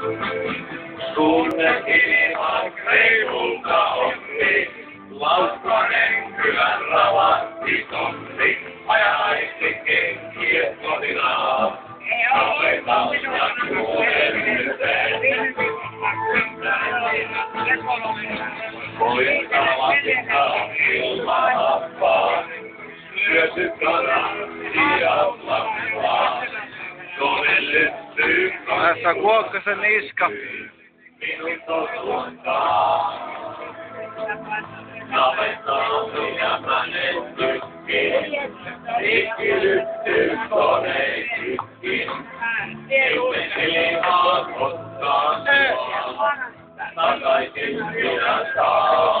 Suuret ilmat reilulta otti, Laukkanen kylän ravatti tontti, ajaisi kenkiä kotinaa. Kaveita ja yhteen. Poika lasikkaa ilman happaa, syöty kana ja lappaa. Sovelletty Tässä Kuokkasen niska. takaisin minä saan.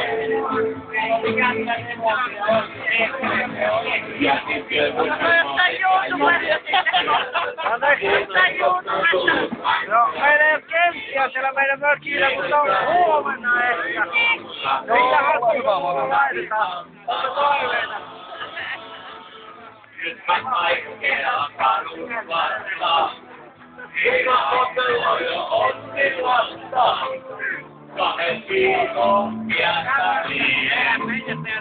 No, ole kenttiä siellä meidän mökillä, mutta on huomenna ehkä. No, ihan kuivaa laitetaan. Mutta toiveita. Nyt mä kaikkea kadun vastaan. Minä otella jo otti vastaan. Kahden viikon viettäni.